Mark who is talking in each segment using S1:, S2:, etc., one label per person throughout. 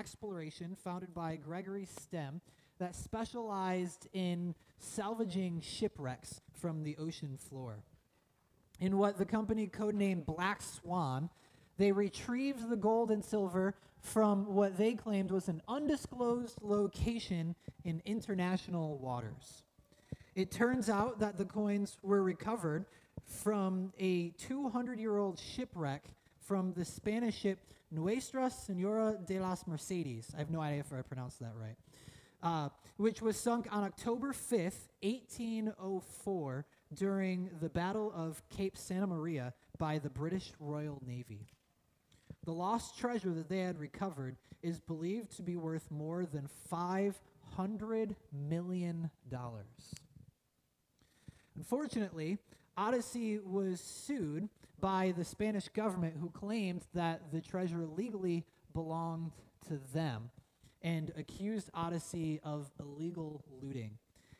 S1: exploration founded by Gregory Stemm that specialized in salvaging shipwrecks from the ocean floor. In what the company codenamed Black Swan, they retrieved the gold and silver from what they claimed was an undisclosed location in international waters. It turns out that the coins were recovered from a 200 year old shipwreck from the Spanish ship Nuestra Senora de las Mercedes. I have no idea if I pronounced that right. Uh, which was sunk on October 5th, 1804, during the Battle of Cape Santa Maria by the British Royal Navy. The lost treasure that they had recovered is believed to be worth more than $500 million. Unfortunately, Odyssey was sued by the Spanish government, who claimed that the treasure legally belonged to them and accused Odyssey of illegal looting.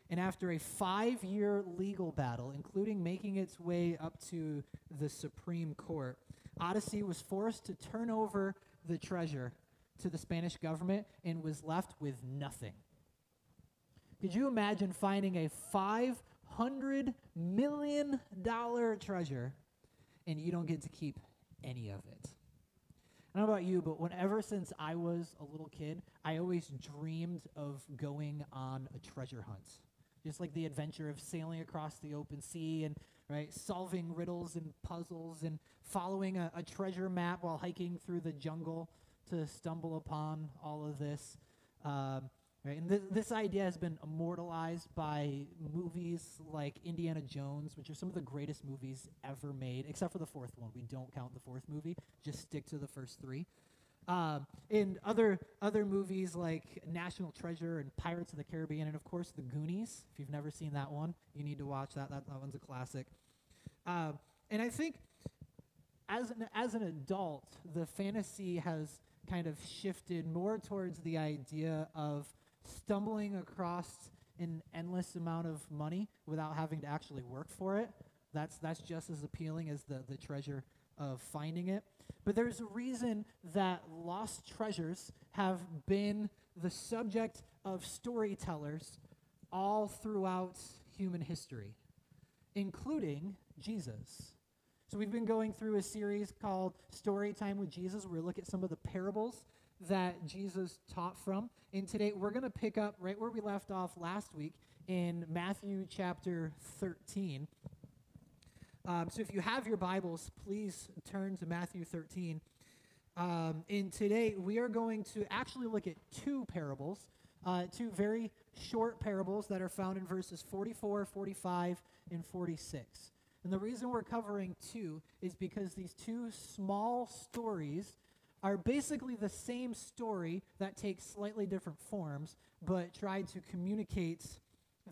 S1: And after a five year legal battle, including making its way up to the Supreme Court, Odyssey was forced to turn over the treasure to the Spanish government and was left with nothing. Could you imagine finding a $500 million treasure and you don't get to keep any of it? I don't know about you, but whenever since I was a little kid, I always dreamed of going on a treasure hunt. Just like the adventure of sailing across the open sea and right, solving riddles and puzzles and following a, a treasure map while hiking through the jungle to stumble upon all of this. Um, right, and th- this idea has been immortalized by movies like Indiana Jones, which are some of the greatest movies ever made, except for the fourth one. We don't count the fourth movie; just stick to the first three. Um, in other other movies like National Treasure and Pirates of the Caribbean, and of course The Goonies. If you've never seen that one, you need to watch that. That, that one's a classic. Um, and I think as an, as an adult, the fantasy has kind of shifted more towards the idea of stumbling across an endless amount of money without having to actually work for it. That's, that's just as appealing as the, the treasure of finding it. But there's a reason that lost treasures have been the subject of storytellers all throughout human history, including Jesus. So we've been going through a series called Story Time with Jesus, where we look at some of the parables that Jesus taught from. And today we're going to pick up right where we left off last week in Matthew chapter 13. Um, so if you have your Bibles, please turn to Matthew 13. Um, and today we are going to actually look at two parables, uh, two very short parables that are found in verses 44, 45, and 46. And the reason we're covering two is because these two small stories are basically the same story that takes slightly different forms, but try to communicate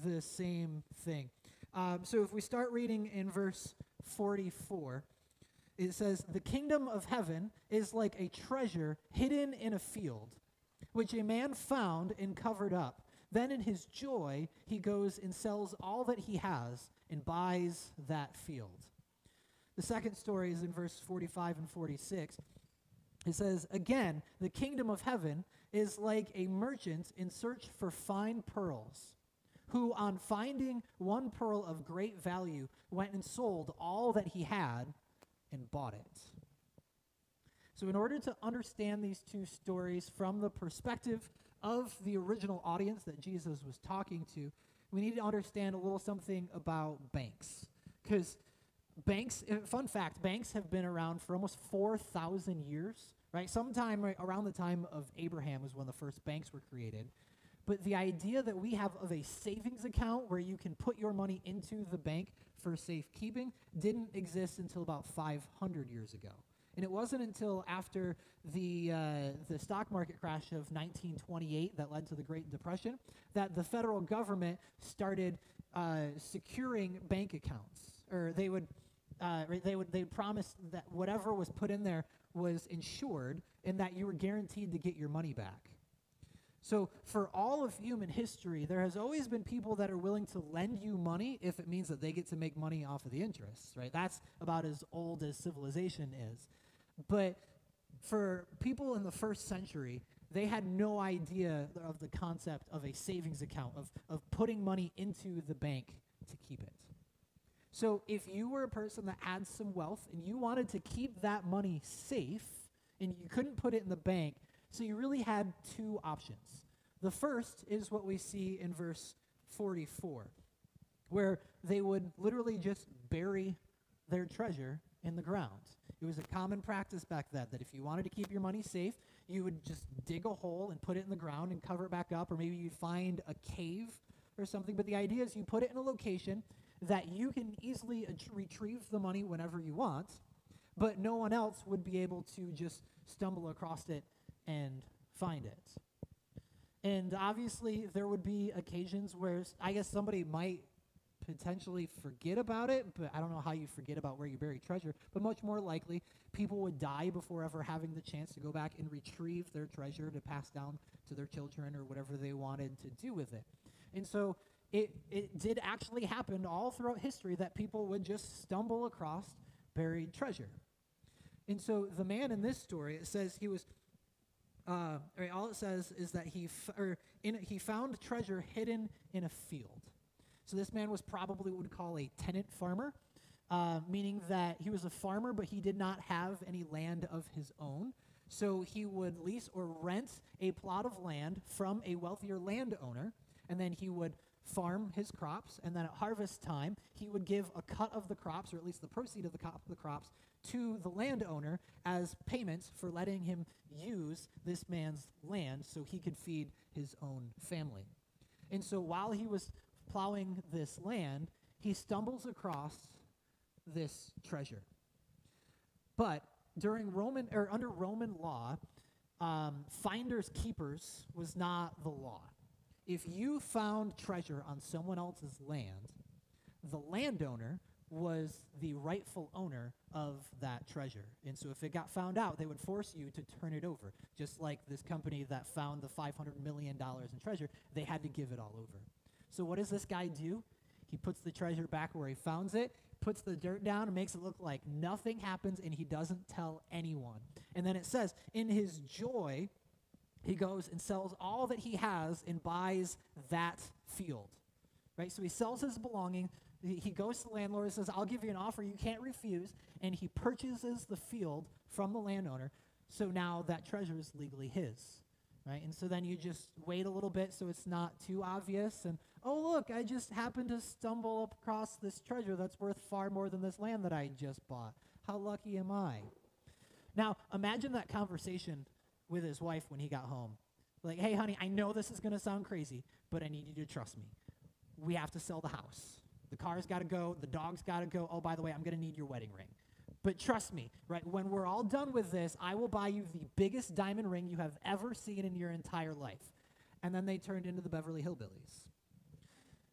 S1: the same thing. Um, so if we start reading in verse 44, it says, The kingdom of heaven is like a treasure hidden in a field, which a man found and covered up. Then in his joy, he goes and sells all that he has and buys that field. The second story is in verse 45 and 46. It says, Again, the kingdom of heaven is like a merchant in search for fine pearls, who, on finding one pearl of great value, went and sold all that he had and bought it. So, in order to understand these two stories from the perspective of the original audience that Jesus was talking to, we need to understand a little something about banks. Because banks, uh, fun fact, banks have been around for almost 4,000 years, right? Sometime right around the time of Abraham was when the first banks were created. But the idea that we have of a savings account where you can put your money into the bank for safekeeping didn't exist until about 500 years ago. And it wasn't until after the, uh, the stock market crash of 1928 that led to the Great Depression that the federal government started uh, securing bank accounts. Or they would, uh, they would they promised that whatever was put in there was insured and that you were guaranteed to get your money back. So, for all of human history, there has always been people that are willing to lend you money if it means that they get to make money off of the interest, right? That's about as old as civilization is. But for people in the first century, they had no idea of the concept of a savings account, of, of putting money into the bank to keep it. So if you were a person that had some wealth and you wanted to keep that money safe and you couldn't put it in the bank, so you really had two options. The first is what we see in verse 44, where they would literally just bury their treasure in the ground. It was a common practice back then that if you wanted to keep your money safe, you would just dig a hole and put it in the ground and cover it back up, or maybe you'd find a cave or something. But the idea is you put it in a location that you can easily retrieve the money whenever you want, but no one else would be able to just stumble across it and find it. And obviously, there would be occasions where I guess somebody might potentially forget about it, but I don't know how you forget about where you bury treasure. But much more likely, people would die before ever having the chance to go back and retrieve their treasure to pass down to their children or whatever they wanted to do with it. And so it, it did actually happen all throughout history that people would just stumble across buried treasure. And so the man in this story, it says he was, uh, all it says is that he, f- or in, he found treasure hidden in a field. So this man was probably what we would call a tenant farmer, uh, meaning that he was a farmer, but he did not have any land of his own. So he would lease or rent a plot of land from a wealthier landowner, and then he would farm his crops, and then at harvest time, he would give a cut of the crops, or at least the proceed of the, co- the crops, to the landowner as payments for letting him use this man's land so he could feed his own family. And so while he was plowing this land, he stumbles across this treasure. But during Roman or under Roman law, um, finders keepers was not the law. If you found treasure on someone else's land, the landowner was the rightful owner of that treasure. And so if it got found out, they would force you to turn it over. Just like this company that found the $500 million in treasure, they had to give it all over. So what does this guy do? He puts the treasure back where he found it, puts the dirt down, and makes it look like nothing happens, and he doesn't tell anyone. And then it says, in his joy, he goes and sells all that he has and buys that field. Right? So he sells his belonging. He goes to the landlord and says, I'll give you an offer you can't refuse. And he purchases the field from the landowner. So now that treasure is legally his. Right? And so then you just wait a little bit so it's not too obvious. And oh, look, I just happened to stumble across this treasure that's worth far more than this land that I just bought. How lucky am I? Now, imagine that conversation with his wife when he got home. Like, hey, honey, I know this is going to sound crazy, but I need you to trust me. We have to sell the house. The car's got to go. The dog's got to go. Oh, by the way, I'm going to need your wedding ring. But trust me, right? When we're all done with this, I will buy you the biggest diamond ring you have ever seen in your entire life. And then they turned into the Beverly Hillbillies.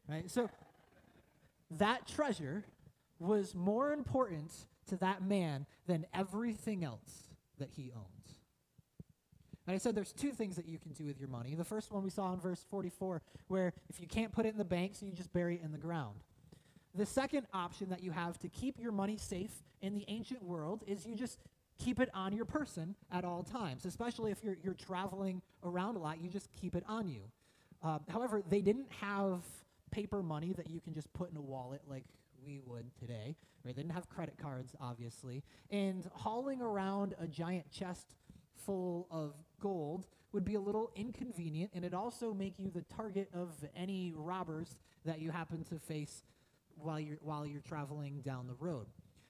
S1: Right? So that treasure was more important to that man than everything else that he owns. And I said there's two things that you can do with your money. The first one we saw in verse 44, where if you can't put it in the bank, so you just bury it in the ground. The second option that you have to keep your money safe in the ancient world is you just keep it on your person at all times, especially if you're, you're traveling around a lot, you just keep it on you. Uh, however, they didn't have paper money that you can just put in a wallet like we would today. Right? They didn't have credit cards, obviously. And hauling around a giant chest full of gold would be a little inconvenient, and it also make you the target of any robbers that you happen to face while you're while you're traveling down the road.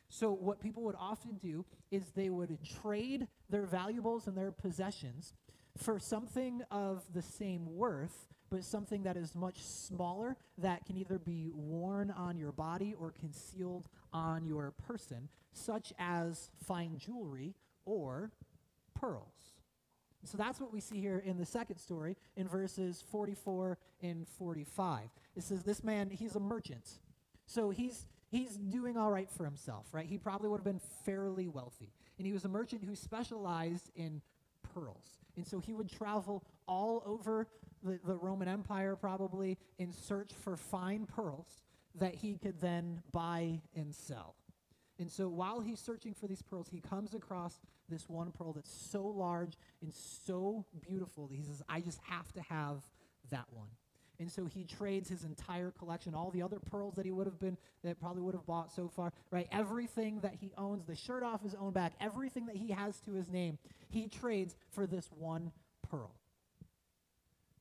S1: So what people would often do is they would trade their valuables and their possessions for something of the same worth but something that is much smaller that can either be worn on your body or concealed on your person, such as fine jewelry or pearls. So that's what we see here in the second story in verses 44 and 45. It says this man, he's a merchant. So he's he's doing all right for himself, right? He probably would have been fairly wealthy. And he was a merchant who specialized in pearls. And so he would travel all over the, the Roman Empire probably in search for fine pearls that he could then buy and sell. And so while he's searching for these pearls, he comes across this one pearl that's so large and so beautiful that he says, I just have to have that one. And so he trades his entire collection, all the other pearls that he would have been, that probably would have bought so far, right? Everything that he owns, the shirt off his own back, everything that he has to his name, he trades for this one pearl.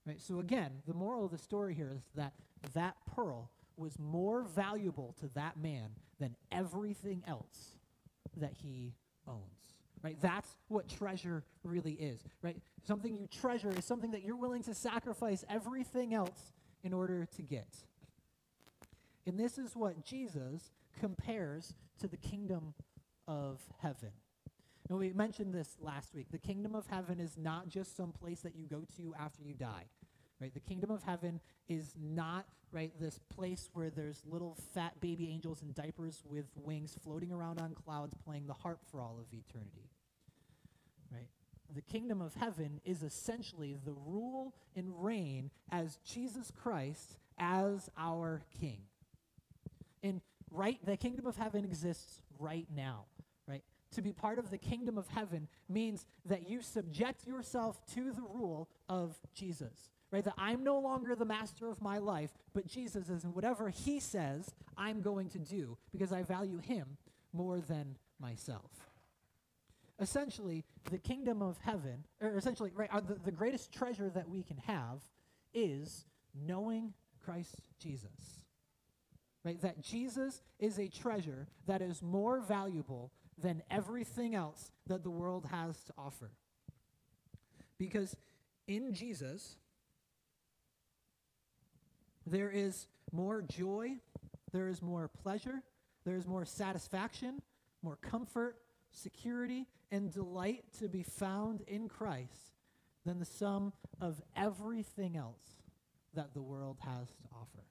S1: Right? So again, the moral of the story here is that that pearl was more valuable to that man than everything else that he owns. Right? That's what treasure really is. Right? Something you treasure is something that you're willing to sacrifice everything else in order to get. And this is what Jesus compares to the kingdom of heaven. And we mentioned this last week. The kingdom of heaven is not just some place that you go to after you die. Right? The kingdom of heaven is not right this place where there's little fat baby angels in diapers with wings floating around on clouds playing the harp for all of eternity. Right? The kingdom of heaven is essentially the rule and reign as Jesus Christ as our king. And right the kingdom of heaven exists right now right? to be part of the kingdom of heaven means that you subject yourself to the rule of Jesus. Right? That I'm no longer the master of my life, but Jesus is, and whatever he says, I'm going to do because I value him more than myself. Essentially, the kingdom of heaven, or essentially, right, uh, the, the greatest treasure that we can have is knowing Christ Jesus. Right? That Jesus is a treasure that is more valuable than everything else that the world has to offer. Because in Jesus, there is more joy, there is more pleasure, there is more satisfaction, more comfort, security, and delight to be found in Christ than the sum of everything else that the world has to offer.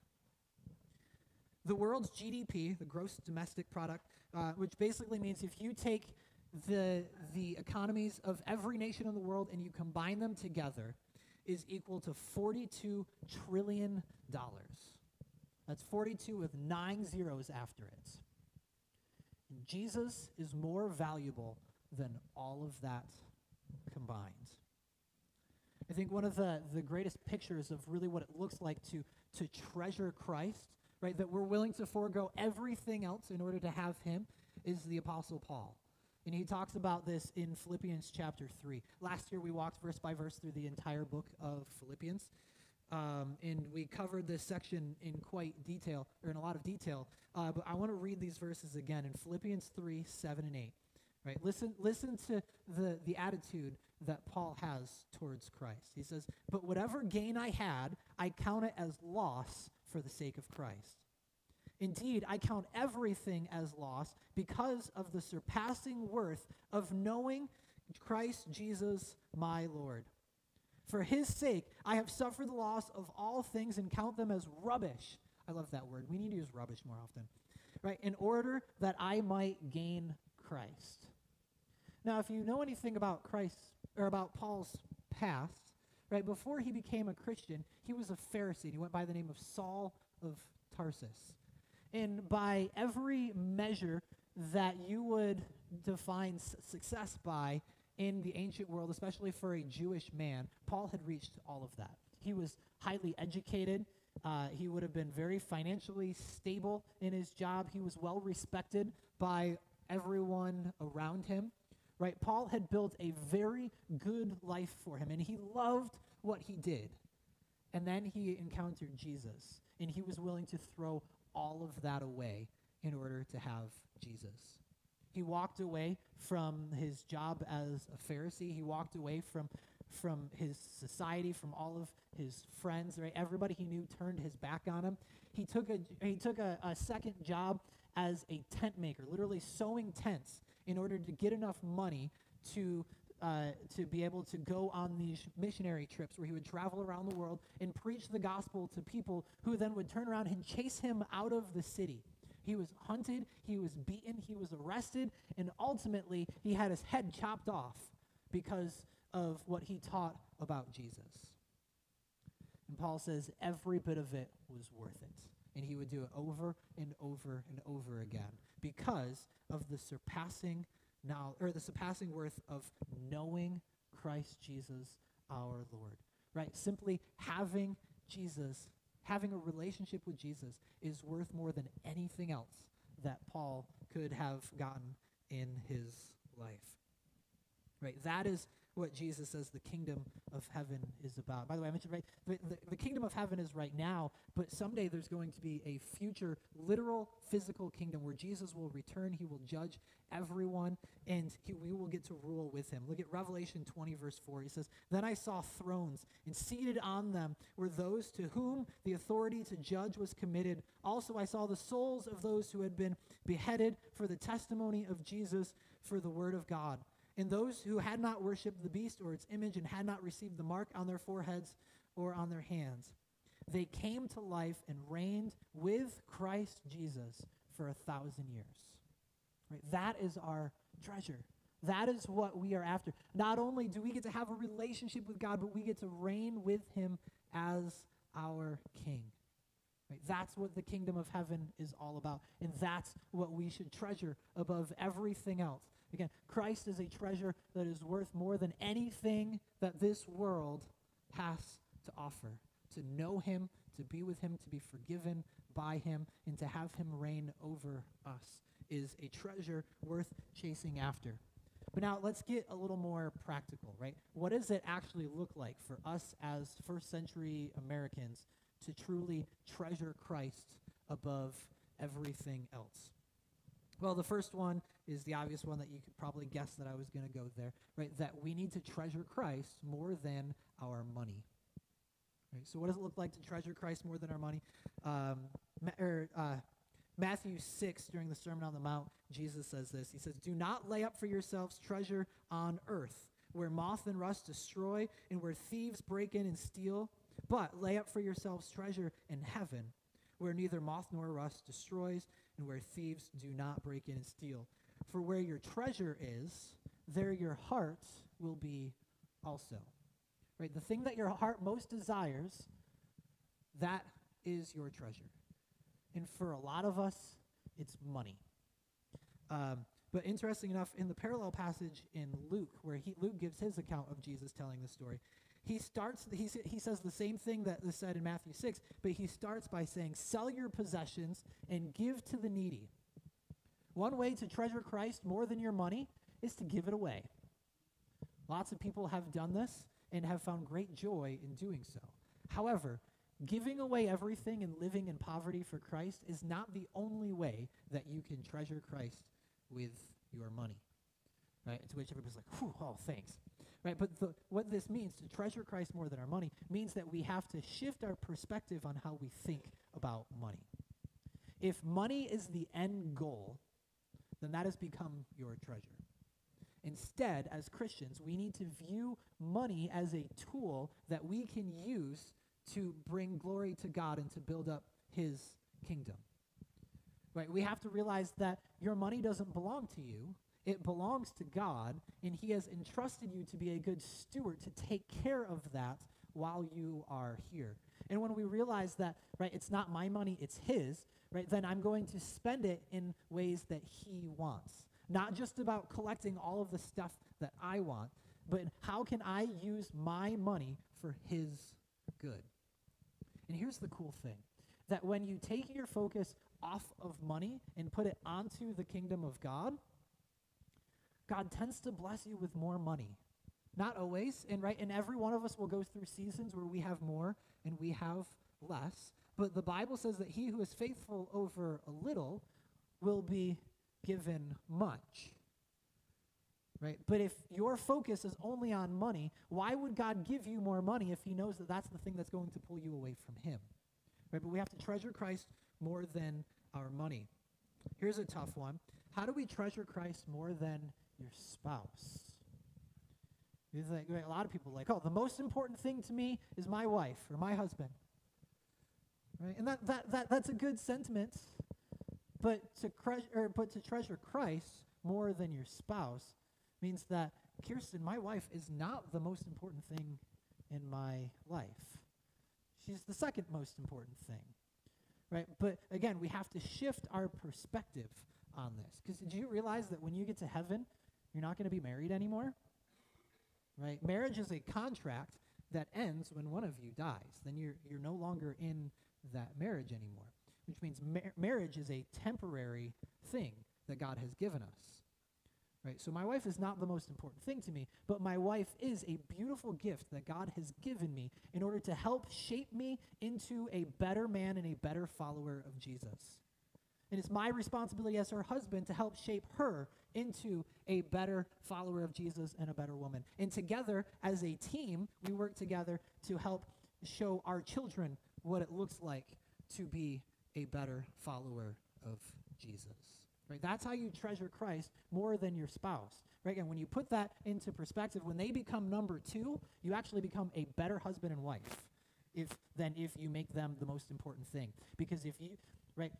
S1: The world's GDP, the gross domestic product, uh, which basically means if you take the, the economies of every nation in the world and you combine them together, is equal to $42 trillion. That's 42 with nine zeros after it. And Jesus is more valuable than all of that combined. I think one of the, the greatest pictures of really what it looks like to, to treasure Christ right? That we're willing to forego everything else in order to have him is the Apostle Paul. And he talks about this in Philippians chapter 3. Last year we walked verse by verse through the entire book of Philippians. Um, and we covered this section in quite detail, or in a lot of detail. Uh, but I want to read these verses again in Philippians 3 7 and 8. Right? Listen, listen to the, the attitude that Paul has towards Christ. He says, But whatever gain I had, I count it as loss for the sake of Christ. Indeed, I count everything as loss because of the surpassing worth of knowing Christ Jesus my Lord. For his sake, I have suffered the loss of all things and count them as rubbish. I love that word. We need to use rubbish more often. Right? In order that I might gain Christ. Now, if you know anything about Christ or about Paul's past, right, before he became a Christian, he was a Pharisee. He went by the name of Saul of Tarsus. And by every measure that you would define success by in the ancient world, especially for a Jewish man, Paul had reached all of that. He was highly educated. Uh, he would have been very financially stable in his job. He was well respected by everyone around him. Right? Paul had built a very good life for him, and he loved what he did. And then he encountered Jesus, and he was willing to throw all of that away in order to have Jesus. He walked away from his job as a Pharisee. He walked away from, from his society, from all of his friends, right? Everybody he knew turned his back on him. He took a, he took a, a second job as a tent maker, literally sewing tents in order to get enough money to uh, to be able to go on these missionary trips where he would travel around the world and preach the gospel to people who then would turn around and chase him out of the city. He was hunted, he was beaten, he was arrested, and ultimately he had his head chopped off because of what he taught about Jesus. And Paul says every bit of it was worth it And he would do it over and over and over again because of the surpassing or the surpassing worth of knowing Christ Jesus our Lord. Right? Simply having Jesus, having a relationship with Jesus is worth more than anything else that Paul could have gotten in his life. Right? That is what Jesus says the kingdom of heaven is about. By the way, I mentioned right, the, the, the, kingdom of heaven is right now, but someday there's going to be a future, literal, physical kingdom where Jesus will return. He will judge everyone, and he, we will get to rule with him. Look at Revelation 20, verse 4. He says, Then I saw thrones, and seated on them were those to whom the authority to judge was committed. Also, I saw the souls of those who had been beheaded for the testimony of Jesus, for the word of God. And those who had not worshipped the beast or its image and had not received the mark on their foreheads or on their hands, they came to life and reigned with Christ Jesus for a thousand years. Right? That is our treasure. That is what we are after. Not only do we get to have a relationship with God, but we get to reign with Him as our King. Right? That's what the kingdom of heaven is all about. And that's what we should treasure above everything else. Again, Christ is a treasure that is worth more than anything that this world has to offer. To know him, to be with him, to be forgiven by him, and to have him reign over us is a treasure worth chasing after. But now let's get a little more practical, right? What does it actually look like for us as first century Americans to truly treasure Christ above everything else? Well, the first one is the obvious one that you could probably guess that I was going to go there, right? That we need to treasure Christ more than our money. Right? So, what does it look like to treasure Christ more than our money? Um, ma- er, uh, Matthew 6, during the Sermon on the Mount, Jesus says this. He says, Do not lay up for yourselves treasure on earth, where moth and rust destroy, and where thieves break in and steal, but lay up for yourselves treasure in heaven, where neither moth nor rust destroys, and where thieves do not break in and steal. For where your treasure is, there your heart will be also. Right? The thing that your heart most desires, that is your treasure. And for a lot of us, it's money. Um, but interesting enough, in the parallel passage in Luke, where he, Luke gives his account of Jesus telling the story, he starts, he, he says the same thing that is said in Matthew 6, but he starts by saying, Sell your possessions and give to the needy. One way to treasure Christ more than your money is to give it away. Lots of people have done this and have found great joy in doing so. However, giving away everything and living in poverty for Christ is not the only way that you can treasure Christ with your money. Right? To which everybody's like, Whew, oh, thanks. Right? But the, what this means, to treasure Christ more than our money, means that we have to shift our perspective on how we think about money. If money is the end goal, then that has become your treasure. Instead, as Christians, we need to view money as a tool that we can use to bring glory to God and to build up his kingdom. Right? We have to realize that your money doesn't belong to you. It belongs to God, and he has entrusted you to be a good steward to take care of that while you are here. And when we realize that, right, it's not my money, it's his, right, then I'm going to spend it in ways that he wants. Not just about collecting all of the stuff that I want, but how can I use my money for his good? And here's the cool thing that when you take your focus off of money and put it onto the kingdom of God, God tends to bless you with more money. Not always, and right, and every one of us will go through seasons where we have more and we have less. But the Bible says that he who is faithful over a little will be given much. Right? But if your focus is only on money, why would God give you more money if he knows that that's the thing that's going to pull you away from him? Right? But we have to treasure Christ more than our money. Here's a tough one. How do we treasure Christ more than your spouse? You think, a lot of people like, oh, the most important thing to me is my wife or my husband. Right? And that, that, that, that's a good sentiment. But to, cre- or, but to treasure Christ more than your spouse means that Kirsten, my wife, is not the most important thing in my life. She's the second most important thing. right? But again, we have to shift our perspective on this. Because did you realize that when you get to heaven, you're not going to be married anymore? Right? Marriage is a contract that ends when one of you dies. Then you're, you're no longer in that marriage anymore, which means mar- marriage is a temporary thing that God has given us. Right? So my wife is not the most important thing to me, but my wife is a beautiful gift that God has given me in order to help shape me into a better man and a better follower of Jesus. And it's my responsibility as her husband to help shape her into a better follower of Jesus and a better woman. And together, as a team, we work together to help show our children what it looks like to be a better follower of Jesus. Right? That's how you treasure Christ more than your spouse. Right? And when you put that into perspective, when they become number two, you actually become a better husband and wife if than if you make them the most important thing. Because if you right,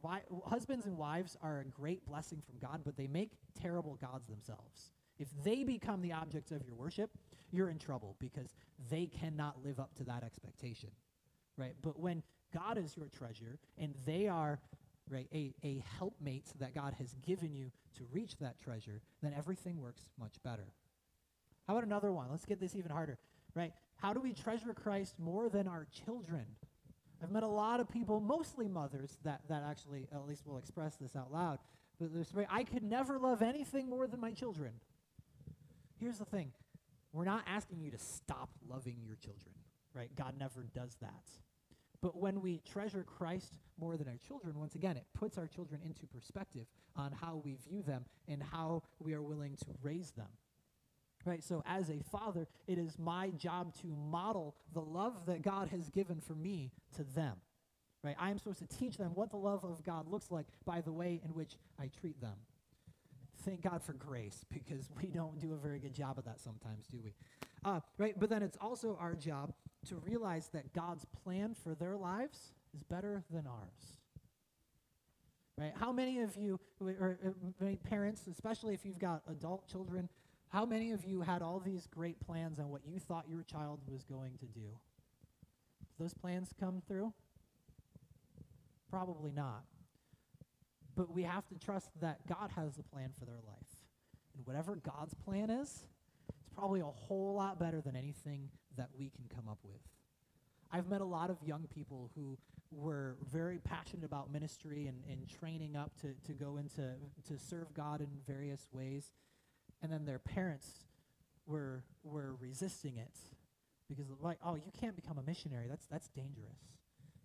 S1: why, husbands and wives are a great blessing from God, but they make terrible gods themselves. If they become the objects of your worship, you're in trouble because they cannot live up to that expectation. Right? But when God is your treasure and they are right, a, a helpmate that God has given you to reach that treasure, then everything works much better. How about another one? Let's get this even harder, right? How do we treasure Christ more than our children? I've met a lot of people, mostly mothers, that, that actually at least will express this out loud. But I could never love anything more than my children. Here's the thing we're not asking you to stop loving your children, right? God never does that. But when we treasure Christ more than our children, once again, it puts our children into perspective on how we view them and how we are willing to raise them. Right? So, as a father, it is my job to model the love that God has given for me to them. Right? I am supposed to teach them what the love of God looks like by the way in which I treat them. Thank God for grace because we don't do a very good job of that sometimes, do we? Uh, right? But then it's also our job to realize that God's plan for their lives is better than ours. Right? How many of you, or uh, many parents, especially if you've got adult children, how many of you had all these great plans on what you thought your child was going to do? those plans come through? Probably not. But we have to trust that God has a plan for their life. And whatever God's plan is, it's probably a whole lot better than anything that we can come up with. I've met a lot of young people who were very passionate about ministry and, and training up to, to go into to serve God in various ways. And then their parents were were resisting it because like, oh, you can't become a missionary. That's that's dangerous.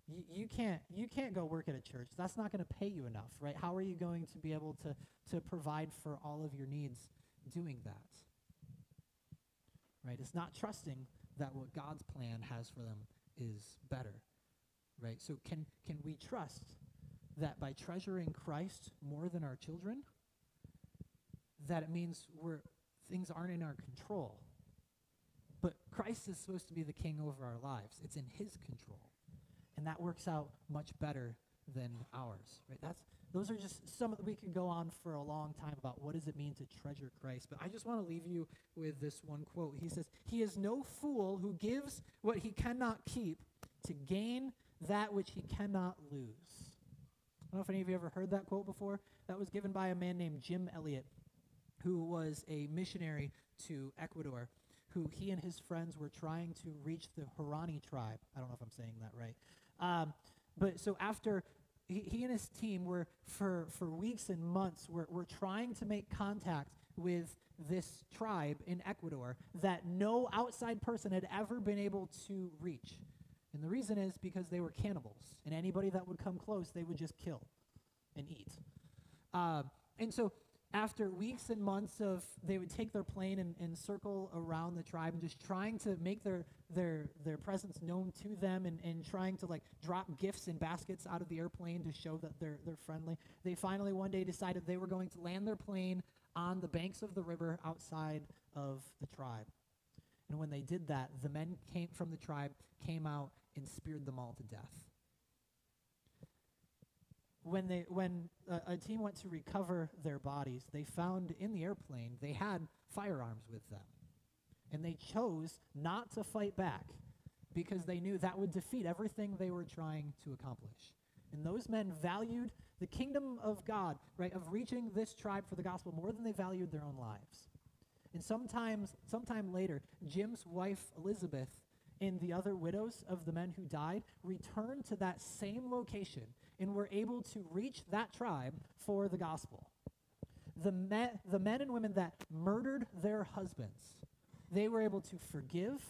S1: You, you can't you can't go work at a church. That's not going to pay you enough, right? How are you going to be able to to provide for all of your needs doing that? Right? It's not trusting that what God's plan has for them is better. Right? So can can we trust that by treasuring Christ more than our children that it means we're things aren't in our control. But Christ is supposed to be the king over our lives. It's in his control. And that works out much better than ours. Right? That's those are just some we could go on for a long time about what does it mean to treasure Christ. But I just want to leave you with this one quote. He says, He is no fool who gives what he cannot keep to gain that which he cannot lose. I don't know if any of you ever heard that quote before. That was given by a man named Jim Elliot, who was a missionary to Ecuador, who he and his friends were trying to reach the Huaorani tribe. I don't know if I'm saying that right. Um, but so after he, he and his team were, for, for weeks and months, were, were trying to make contact with this tribe in Ecuador that no outside person had ever been able to reach. And the reason is because they were cannibals, and anybody that would come close, they would just kill and eat. Uh, and so after weeks and months of they would take their plane and, and, circle around the tribe and just trying to make their their their presence known to them and, and trying to like drop gifts and baskets out of the airplane to show that they're they're friendly. They finally one day decided they were going to land their plane on the banks of the river outside of the tribe. And when they did that the men came from the tribe came out and speared them all to death when they when a, a, team went to recover their bodies, they found in the airplane they had firearms with them, and they chose not to fight back because they knew that would defeat everything they were trying to accomplish. And those men valued the kingdom of God, right, of reaching this tribe for the gospel more than they valued their own lives. And sometimes, sometime later, Jim's wife, Elizabeth, and the other widows of the men who died returned to that same location and were able to reach that tribe for the gospel. The, me- the men and women that murdered their husbands, they were able to forgive,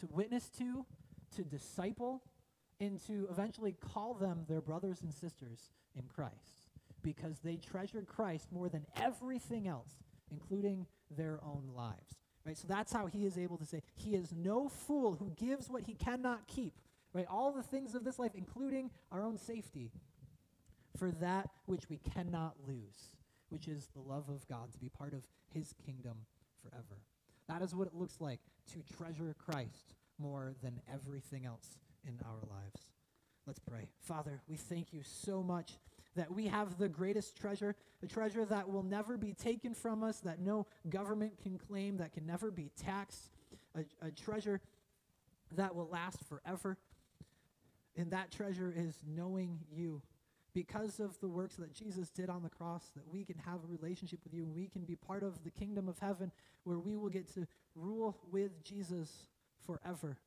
S1: to witness to, to disciple, and to eventually call them their brothers and sisters in Christ because they treasured Christ more than everything else, including their own lives. Right? So that's how he is able to say, He is no fool who gives what he cannot keep. Right? All the things of this life, including our own safety, for that which we cannot lose, which is the love of God, to be part of his kingdom forever. That is what it looks like to treasure Christ more than everything else in our lives. Let's pray. Father, we thank you so much that we have the greatest treasure, a treasure that will never be taken from us, that no government can claim, that can never be taxed, a, a treasure that will last forever. And that treasure is knowing you. Because of the works that Jesus did on the cross, that we can have a relationship with you and we can be part of the kingdom of heaven where we will get to rule with Jesus forever.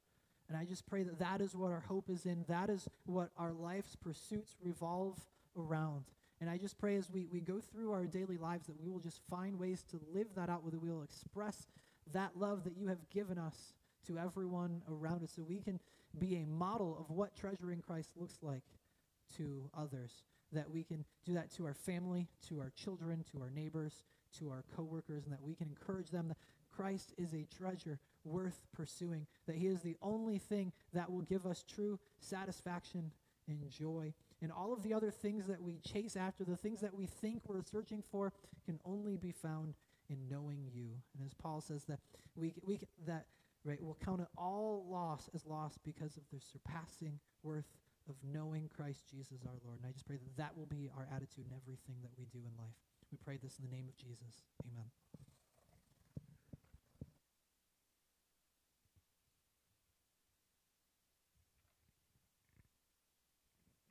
S1: And I just pray that that is what our hope is in. That is what our life's pursuits revolve around. And I just pray as we, we go through our daily lives that we will just find ways to live that out, that we will express that love that you have given us to everyone around us so we can be a model of what treasuring Christ looks like to others. That we can do that to our family, to our children, to our neighbors, to our coworkers, and that we can encourage them that Christ is a treasure worth pursuing, that He is the only thing that will give us true satisfaction and joy. And all of the other things that we chase after, the things that we think we're searching for, can only be found in knowing you. And as Paul says, that we, we that right, we'll count it all loss as loss because of the surpassing worth of knowing Christ Jesus our Lord. And I just pray that that will be our attitude in everything that we do in life. We pray this in the name of Jesus. Amen.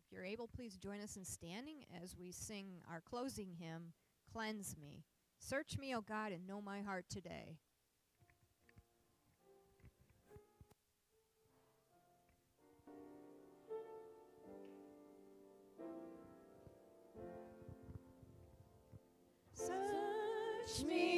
S2: If you're able, please join us in standing as we sing our closing hymn, Cleanse Me. Search me, O God, and know my heart today.
S3: Search me.